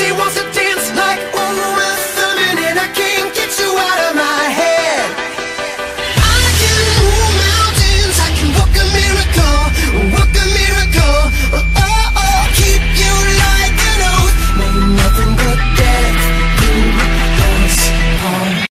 She wants to